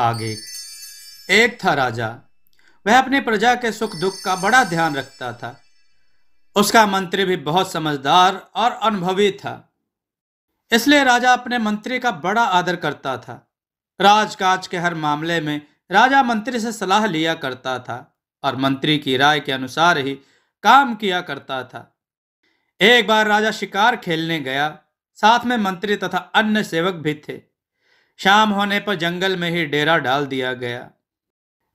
आगे। एक था राजा। वह अपनी प्रजा के सुख दुख का बड़ा ध्यान रखता था। उसका मंत्री भी बहुत समझदार और अनुभवी था। इसलिए राजा अपने मंत्री का बड़ा आदर करता था। राजकाज के हर मामले में राजा मंत्री से सलाह लिया करता था और मंत्री की राय के अनुसार ही काम किया करता था। एक बार राजा शिकार खेलने गया। साथ में मंत्री तथा अन्य सेवक भी थे। शाम होने पर जंगल में ही डेरा डाल दिया गया।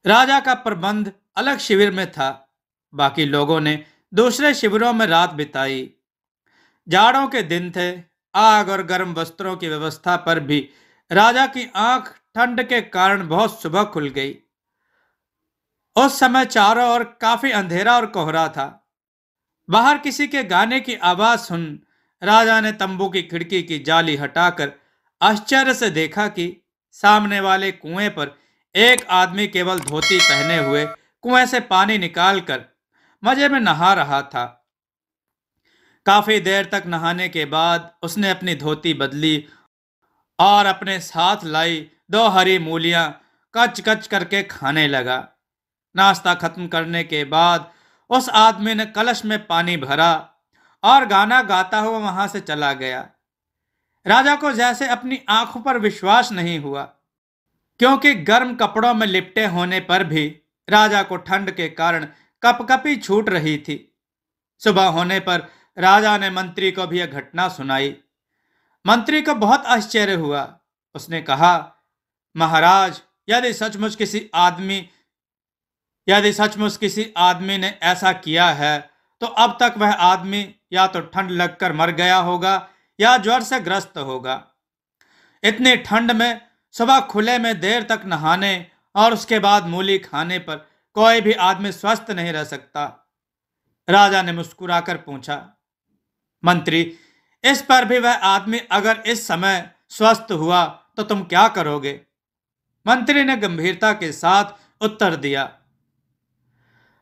राजा का प्रबंध अलग शिविर में था। बाकी लोगों ने दूसरे शिविरों में रात बिताई। जाड़ों के दिन थे। आग और गर्म वस्त्रों की व्यवस्था पर भी राजा की आँख ठंड के कारण बहुत सुबह खुल गई। उस समय चारों ओर काफ़ी अंधेरा और कोहरा था। बाहर किसी के गाने की आवाज़ सुन राजा ने तंबू की खिड़की की जाली हटाकर आश्चर्य से देखा कि सामने वाले कुएँ पर एक आदमी केवल धोती पहने हुए कुएँ से पानी निकालकर मज़े में नहा रहा था। काफ़ी देर तक नहाने के बाद उसने अपनी धोती बदली और अपने साथ लाई दो हरी मूलियाँ कच कच करके खाने लगा। नाश्ता खत्म करने के बाद उस आदमी ने कलश में पानी भरा और गाना गाता हुआ वहाँ से चला गया। राजा को जैसे अपनी आँखों पर विश्वास नहीं हुआ, क्योंकि गर्म कपड़ों में लिपटे होने पर भी राजा को ठंड के कारण कपकपी छूट रही थी। सुबह होने पर राजा ने मंत्री को भी यह घटना सुनाई। मंत्री को बहुत आश्चर्य हुआ। उसने कहा, महाराज, यदि सचमुच किसी आदमी, यदि सचमुच किसी आदमी ने ऐसा किया है तो अब तक वह आदमी या तो ठंड लगकर मर गया होगा या ज्वर से ग्रस्त होगा। इतनी ठंड में, सुबह खुले में देर तक नहाने और उसके बाद मूली खाने पर कोई भी आदमी स्वस्थ नहीं रह सकता। राजा ने मुस्कुराकर पूछा, मंत्री, इस पर भी वह आदमी अगर इस समय स्वस्थ हुआ तो तुम क्या करोगे? मंत्री ने गंभीरता के साथ उत्तर दिया,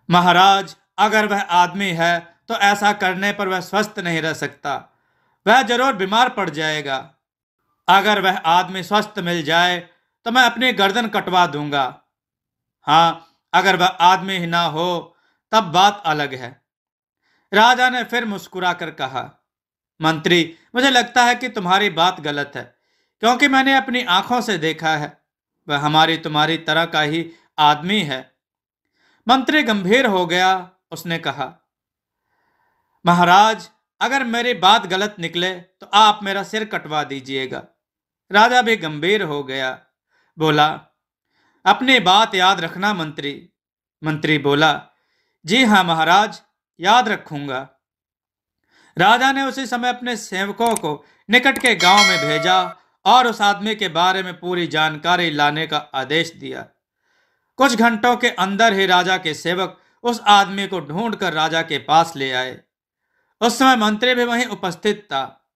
महाराज, अगर वह आदमी है तो ऐसा करने पर वह स्वस्थ नहीं रह सकता। वह ज़रूर बीमार पड़ जाएगा। अगर वह आदमी स्वस्थ मिल जाए तो मैं अपनी गर्दन कटवा दूँगा। हाँ अगर वह आदमी ही ना हो, तब बात अलग है। राजा ने फिर मुस्कुराकर कहा, मंत्री, मुझे लगता है कि तुम्हारी बात गलत है, क्योंकि मैंने अपनी आँखों से देखा है। वह हमारी तुम्हारी तरह का ही आदमी है। मंत्री गंभीर हो गया। उसने कहा, महाराज अगर मेरी बात गलत निकले तो आप मेरा सिर कटवा दीजिएगा। राजा भी गंभीर हो गया। बोला, अपनी बात याद रखना मंत्री। मंत्री बोला, जी हाँ महाराज, याद रखूँगा। राजा ने उसी समय अपने सेवकों को निकट के गाँव में भेजा और उस आदमी के बारे में पूरी जानकारी लाने का आदेश दिया। कुछ घंटों के अंदर ही राजा के सेवक उस आदमी को ढूंढकर राजा के पास ले आए। उस समय मंत्री भी वहीं उपस्थित था।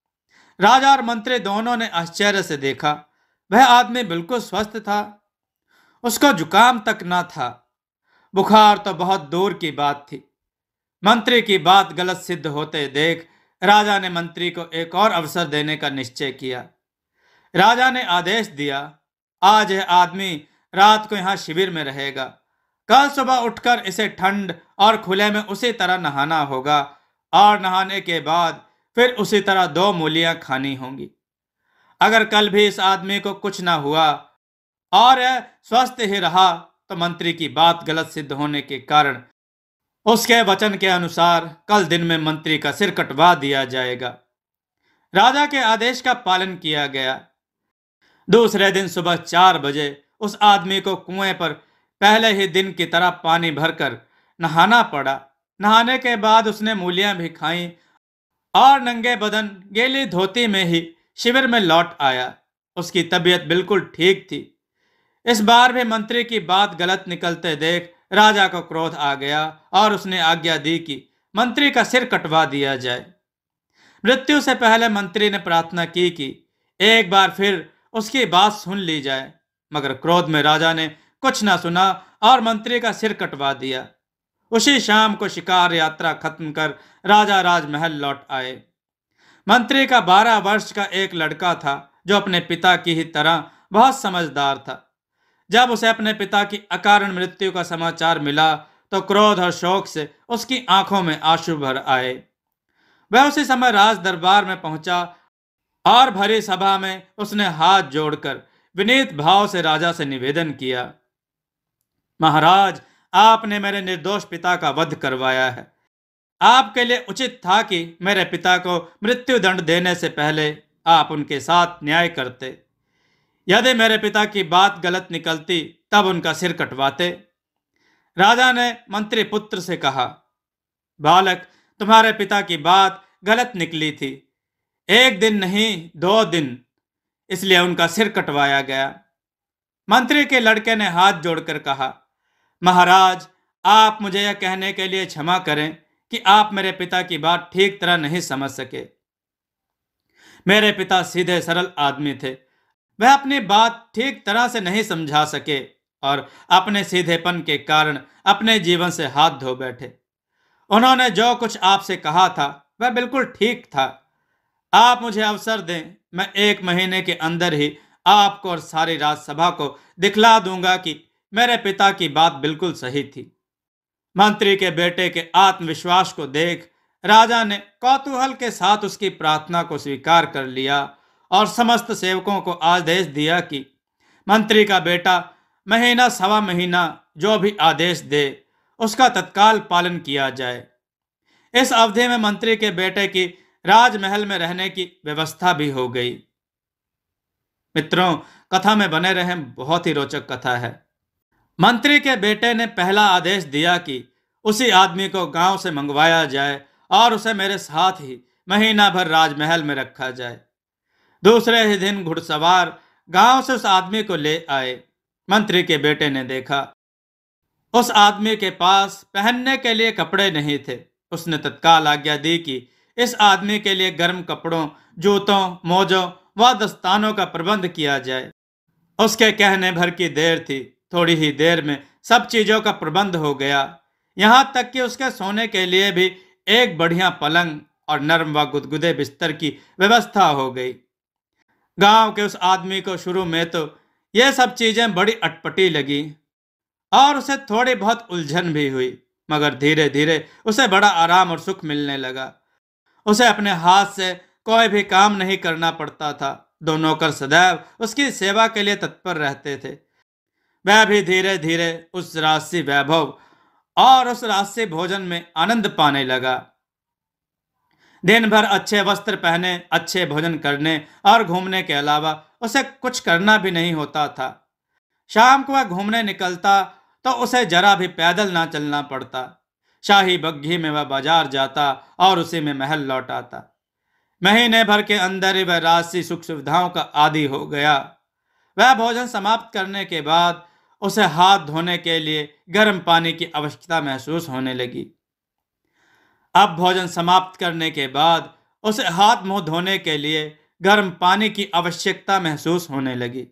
राजा और मंत्री दोनों ने आश्चर्य से देखा, वह आदमी बिल्कुल स्वस्थ था। उसको जुकाम तक न था। बुखार तो बहुत दूर की बात थी। मंत्री की बात गलत सिद्ध होते देख राजा ने मंत्री को एक और अवसर देने का निश्चय किया। राजा ने आदेश दिया, आज यह आदमी रात को यहाँ शिविर में रहेगा। कल सुबह उठकर इसे ठंड और खुले में उसी तरह नहाना होगा। और नहाने के बाद फिर उसी तरह दो मूलियाँ खानी होंगी। अगर कल भी इस आदमी को कुछ ना हुआ और स्वस्थ ही रहा तो मंत्री की बात गलत सिद्ध होने के कारण उसके वचन के अनुसार कल दिन में मंत्री का सिर कटवा दिया जाएगा। राजा के आदेश का पालन किया गया। दूसरे दिन सुबह चार बजे उस आदमी को कुएँ पर पहले ही दिन की तरह पानी भरकर नहाना पड़ा। नहाने के बाद उसने मूलियाँ भी खाई और नंगे बदन गेली धोती में ही शिविर में लौट आया। उसकी तबीयत बिल्कुल ठीक थी। इस बार भी मंत्री की बात गलत निकलते देख राजा को क्रोध आ गया और उसने आज्ञा दी कि मंत्री का सिर कटवा दिया जाए। मृत्यु से पहले मंत्री ने प्रार्थना की कि एक बार फिर उसकी बात सुन ली जाए, मगर क्रोध में राजा ने कुछ ना सुना और मंत्री का सिर कटवा दिया। उसी शाम को शिकार यात्रा खत्म कर राजा राजमहल लौट आए। मंत्री का बारह वर्ष का एक लड़का था, जो अपने पिता की ही तरह बहुत समझदार था। जब उसे अपने पिता की अकारण मृत्यु का समाचार मिला तो क्रोध और शोक से उसकी आँखों में आँसू भर आए। वह उसी समय राज दरबार में पहुँचा और भरी सभा में उसने हाथ जोड़कर विनीत भाव से राजा से निवेदन किया, महाराज आपने मेरे निर्दोष पिता का वध करवाया है। आपके लिए उचित था कि मेरे पिता को मृत्यु दंड देने से पहले आप उनके साथ न्याय करते। यदि मेरे पिता की बात गलत निकलती, तब उनका सिर कटवाते। राजा ने मंत्री पुत्र से कहा, बालक, तुम्हारे पिता की बात गलत निकली थी। एक दिन नहीं, दो दिन। इसलिए उनका सिर कटवाया गया। मंत्री के लड़के ने हाथ जोड़कर कहा महाराज, आप मुझे यह कहने के लिए क्षमा करें कि आप मेरे पिता की बात ठीक तरह नहीं समझ सके। मेरे पिता सीधे सरल आदमी थे। वह अपनी बात ठीक तरह से नहीं समझा सके और अपने सीधेपन के कारण अपने जीवन से हाथ धो बैठे। उन्होंने जो कुछ आपसे कहा था, वह बिल्कुल ठीक था। आप मुझे अवसर दें, मैं एक महीने के अंदर ही आपको और सारी राज्यसभा को दिखला दूँगा कि मेरे पिता की बात बिल्कुल सही थी। मंत्री के बेटे के आत्मविश्वास को देख राजा ने कौतूहल के साथ उसकी प्रार्थना को स्वीकार कर लिया और समस्त सेवकों को आदेश दिया कि मंत्री का बेटा महीना सवा महीना जो भी आदेश दे, उसका तत्काल पालन किया जाए। इस अवधि में मंत्री के बेटे की राजमहल में रहने की व्यवस्था भी हो गई। मित्रों, कथा में बने रहें बहुत ही रोचक कथा है। मंत्री के बेटे ने पहला आदेश दिया कि उसी आदमी को गाँव से मंगवाया जाए और उसे मेरे साथ ही महीना भर राजमहल में रखा जाए। दूसरे ही दिन घुड़सवार गाँव से उस आदमी को ले आए। मंत्री के बेटे ने देखा, उस आदमी के पास पहनने के लिए कपड़े नहीं थे। उसने तत्काल आज्ञा दी कि इस आदमी के लिए गर्म कपड़ों, जूतों, मोजों व दस्तानों का प्रबंध किया जाए। उसके कहने भर की देर थी। थोड़ी ही देर में सब चीज़ों का प्रबंध हो गया। यहाँ तक कि उसके सोने के लिए भी एक बढ़िया पलंग और नरम व गुदगुदे बिस्तर की व्यवस्था हो गई। गाँव के उस आदमी को शुरू में तो ये सब चीज़ें बड़ी अटपटी लगी और उसे थोड़ी बहुत उलझन भी हुई, मगर धीरे धीरे उसे बड़ा आराम और सुख मिलने लगा। उसे अपने हाथ से कोई भी काम नहीं करना पड़ता था। दो नौकर सदैव उसकी सेवा के लिए तत्पर रहते थे। वह भी धीरे धीरे उस राशि वैभव और उस राशि भोजन में आनंद पाने लगा। दिन भर अच्छे वस्त्र पहने, अच्छे भोजन करने और घूमने के अलावा उसे कुछ करना भी नहीं होता था। शाम को वह घूमने निकलता तो उसे जरा भी पैदल ना चलना पड़ता। शाही बग्घी में वह बाज़ार जाता और उसी में महल लौट आता महीने भर के अंदर ही वह राशि सुख सुविधाओं का आदि हो गया। वह भोजन समाप्त करने के बाद उसे हाथ धोने के लिए गर्म पानी की आवश्यकता महसूस होने लगी। अब भोजन समाप्त करने के बाद उसे हाथ मुँह धोने के लिए गर्म पानी की आवश्यकता महसूस होने लगी।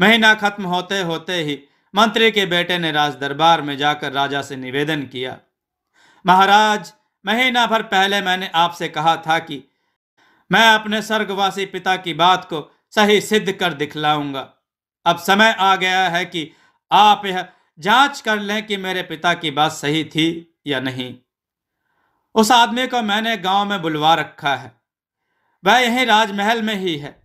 महीना खत्म होते होते ही मंत्री के बेटे ने राज दरबार में जाकर राजा से निवेदन किया। महाराज, महीना भर पहले मैंने आपसे कहा था कि मैं अपने स्वर्गवासी पिता की बात को सही सिद्ध कर दिखलाऊँगा। अब समय आ गया है कि आप यह जाँच कर लें कि मेरे पिता की बात सही थी या नहीं। उस आदमी को मैंने गाँव में बुलवा रखा है। वह यही राजमहल में ही है।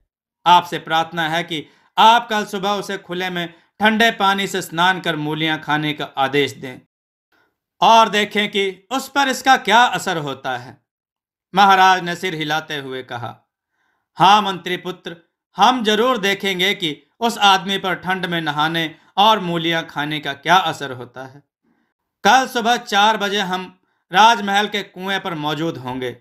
आपसे प्रार्थना है कि आप कल सुबह उसे खुले में ठंडे पानी से स्नान कर मूलियाँ खाने का आदेश दें। और देखें कि उस पर इसका क्या असर होता है। महाराज ने सिर हिलाते हुए कहा हाँ मंत्री पुत्र, हम ज़रूर देखेंगे कि उस आदमी पर ठंड में नहाने और मूलियाँ खाने का क्या असर होता है? कल सुबह चार बजे हम राजमहल के कुएँ पर मौजूद होंगे।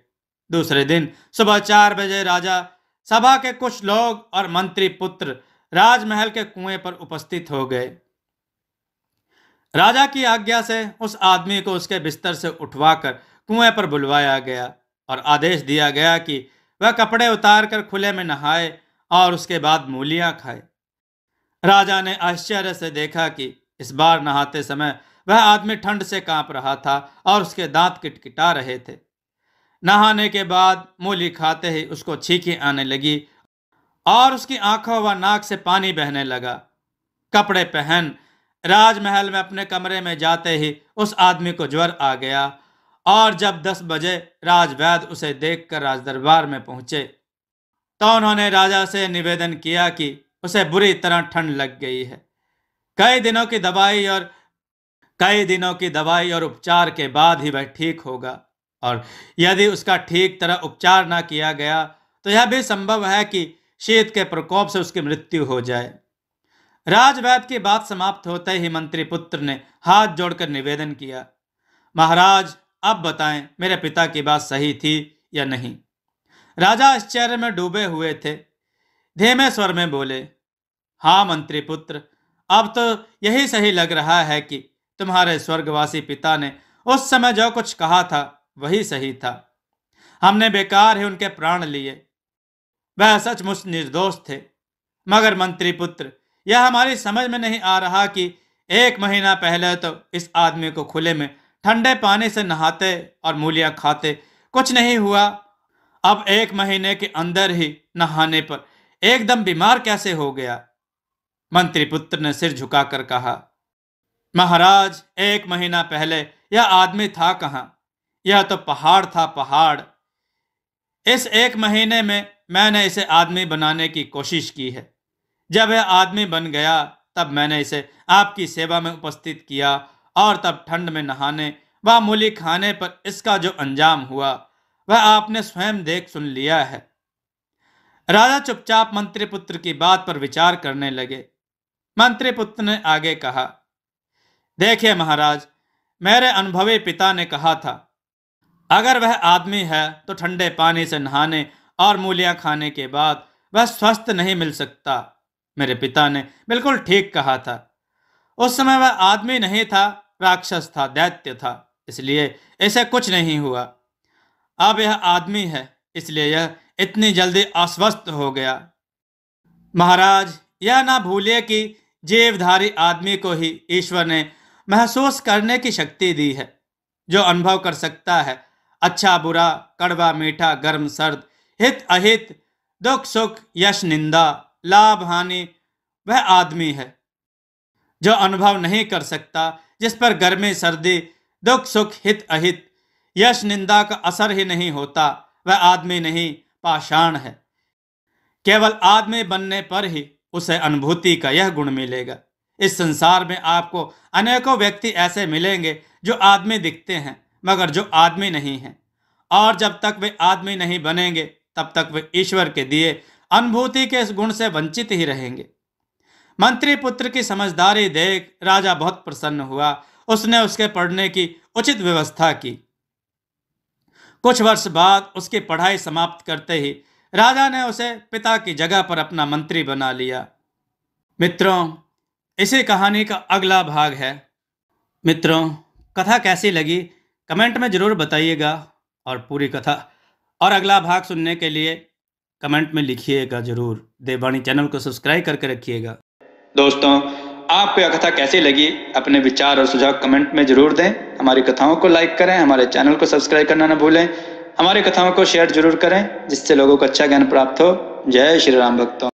दूसरे दिन सुबह चार बजे राजा सभा के कुछ लोग और मंत्री पुत्र राजमहल के कुएँ पर उपस्थित हो गए। राजा की आज्ञा से उस आदमी को उसके बिस्तर से उठवाकर कुएँ पर बुलवाया गया और आदेश दिया गया कि वह कपड़े उतार कर खुले में नहाए और उसके बाद मूलियाँ खाए। राजा ने आश्चर्य से देखा कि इस बार नहाते समय वह आदमी ठंड से काँप रहा था और उसके दांत किटकिटा रहे थे। नहाने के बाद मूली खाते ही उसको छींकी आने लगी और उसकी आँखों व नाक से पानी बहने लगा। कपड़े पहन राजमहल में अपने कमरे में जाते ही उस आदमी को ज्वर आ गया और जब दस बजे राजवैद उसे देखकर राजदरबार में पहुँचे तो उन्होंने राजा से निवेदन किया कि उसे बुरी तरह ठंड लग गई है। कई दिनों की दवाई और कई दिनों की दवाई और उपचार के बाद ही वह ठीक होगा और यदि उसका ठीक तरह उपचार ना किया गया तो यह भी संभव है कि शीत के प्रकोप से उसकी मृत्यु हो जाए। राजवैद की बात समाप्त होते ही मंत्री पुत्र ने हाथ जोड़कर निवेदन किया, महाराज, अब बताएँ, मेरे पिता की बात सही थी या नहीं? राजा आश्चर्य में डूबे हुए थे। धीमे स्वर में बोले हाँ मंत्री पुत्र, अब तो यही सही लग रहा है कि तुम्हारे स्वर्गवासी पिता ने उस समय जो कुछ कहा था, वही सही था। हमने बेकार ही उनके प्राण लिए। वह सचमुच निर्दोष थे। मगर मंत्री पुत्र, यह हमारी समझ में नहीं आ रहा कि एक महीना पहले तो इस आदमी को खुले में ठंडे पानी से नहाते और मूलियाँ खाते कुछ नहीं हुआ। अब एक महीने के अंदर ही नहाने पर एकदम बीमार कैसे हो गया? मंत्री पुत्र ने सिर झुकाकर कहा, महाराज, एक महीना पहले यह आदमी था कहाँ? यह तो पहाड़ था पहाड़। इस एक महीने में मैंने इसे आदमी बनाने की कोशिश की है। जब यह आदमी बन गया, तब मैंने इसे आपकी सेवा में उपस्थित किया और तब ठंड में नहाने व मूली खाने पर इसका जो अंजाम हुआ, वह आपने स्वयं देख सुन लिया है। राजा चुपचाप मंत्री पुत्र की बात पर विचार करने लगे। मंत्री पुत्र ने आगे कहा, देखिए महाराज, मेरे अनुभवी पिता ने कहा था, अगर वह आदमी है तो ठंडे पानी से नहाने और मूलियाँ खाने के बाद वह स्वस्थ नहीं मिल सकता। मेरे पिता ने बिल्कुल ठीक कहा था। उस समय वह आदमी नहीं था, राक्षस था, दैत्य था, इसलिए इसे कुछ नहीं हुआ। अब यह आदमी है, इसलिए यह इतनी जल्दी अस्वस्थ हो गया। महाराज, यह ना भूलिए कि जीवधारी आदमी को ही ईश्वर ने महसूस करने की शक्ति दी है, जो अनुभव कर सकता है। अच्छा बुरा, कड़वा, मीठा, गर्म, सर्द, हित, अहित, दुख, सुख, यश, निंदा, लाभ, हानि, वह आदमी है, जो अनुभव नहीं कर सकता, जिस पर गर्मी, सर्दी, दुख, सुख, हित, अहित, यश, निंदा का असर ही नहीं होता, वह आदमी नहीं पाषाण है। केवल आदमी बनने पर ही उसे अनुभूति का यह गुण मिलेगा। इस संसार में आपको अनेकों व्यक्ति ऐसे मिलेंगे जो आदमी दिखते हैं, मगर जो आदमी नहीं है। और जब तक वे आदमी नहीं बनेंगे, तब तक वे ईश्वर के दिए अनुभूति के इस गुण से वंचित ही रहेंगे। मंत्री पुत्र की समझदारी देख राजा बहुत प्रसन्न हुआ। उसने उसके पढ़ने की उचित व्यवस्था की। कुछ वर्ष बाद उसकी पढ़ाई समाप्त करते ही राजा ने उसे पिता की जगह पर अपना मंत्री बना लिया। मित्रों, इसी कहानी का अगला भाग है। मित्रों, कथा कैसी लगी? कमेंट में ज़रूर बताइएगा और पूरी कथा। और अगला भाग सुनने के लिए कमेंट में लिखिएगा ज़रूर। देववाणी चैनल को सब्सक्राइब करके रखिएगा। दोस्तों आपको यह कथा कैसी लगी, अपने विचार और सुझाव कमेंट में ज़रूर दें। हमारी कथाओं को लाइक करें, हमारे चैनल को सब्सक्राइब करना ना भूलें। हमारी कथाओं को शेयर ज़रूर करें, जिससे लोगों को अच्छा ज्ञान प्राप्त हो। जय श्री राम भक्तों।